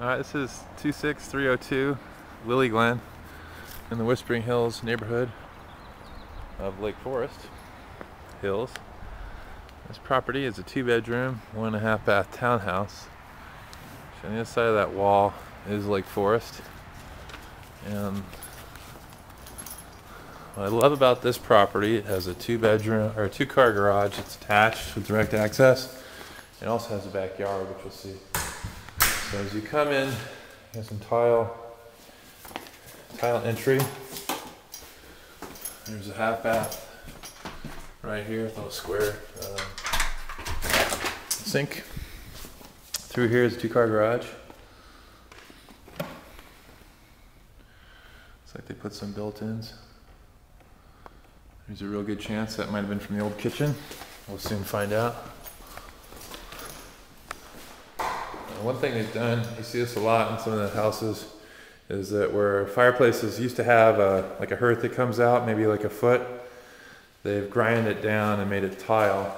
Alright, this is 26302 Lily Glen in the Whispering Hills neighborhood of Lake Forest Hills. This property is a two bedroom, one and a half bath townhouse. So on the other side of that wall is Lake Forest. And what I love about this property, it has a two bedroom or two car garage. It's attached with direct access. It also has a backyard, which we'll see. So as you come in, there's some tile, tile entry. There's a half bath right here, little square uh, sink. Through here is a two-car garage. Looks like they put some built-ins. There's a real good chance that might have been from the old kitchen. We'll soon find out. One thing they've done, you see this a lot in some of the houses, is that where fireplaces used to have a, like a hearth that comes out, maybe like a foot, they've grinded it down and made it tile,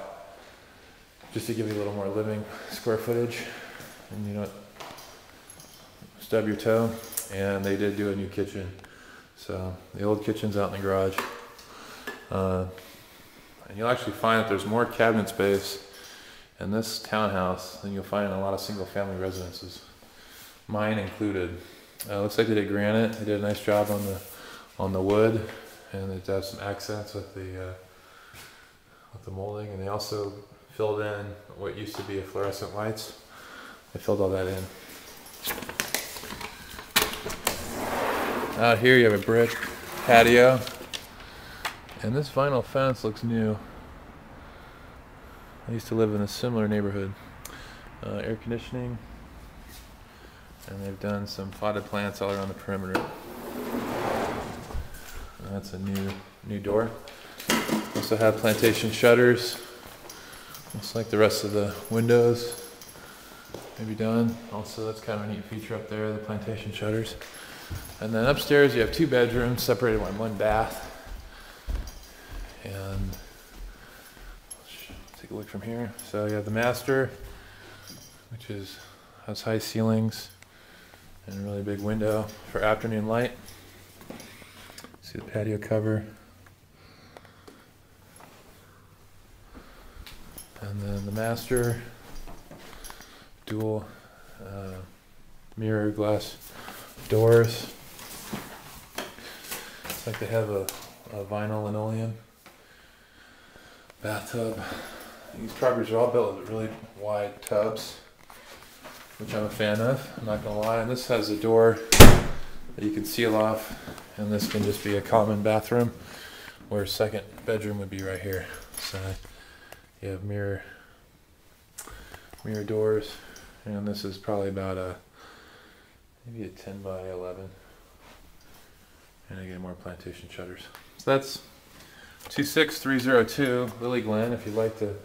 just to give you a little more living square footage, and you know, stub your toe. And they did do a new kitchen, so the old kitchen's out in the garage. Uh, and you'll actually find that there's more cabinet space in this townhouse and you'll find in a lot of single family residences, mine included. Uh, looks like they did granite. They did a nice job on the on the wood, and it does some accents with the uh, with the molding. And they also filled in what used to be a fluorescent lights. They filled all that in. Out here you have a brick patio, and this vinyl fence looks new. I used to live in a similar neighborhood. Uh, air conditioning, and they've done some potted plants all around the perimeter. That's a new new door. Also have plantation shutters. Looks like the rest of the windows may be done. Also, that's kind of a neat feature up there, the plantation shutters. And then upstairs you have two bedrooms separated by one bath. And take a look from here. So you have the master, which is has high ceilings and a really big window for afternoon light. See the patio cover. And then the master, dual uh, mirror glass doors. It's like they have a, a vinyl linoleum bathtub. These properties are all built with really wide tubs, which I'm a fan of. I'm not gonna lie. And this has a door that you can seal off, and this can just be a common bathroom, where second bedroom would be right here. So you have mirror mirror doors, and this is probably about a maybe a 10 by 11, and again more plantation shutters. So that's 26302 Lily Glen. If you'd like to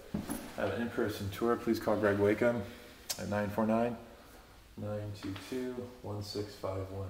have an in-person tour, please call Greg Wakeham at 949 922 1651.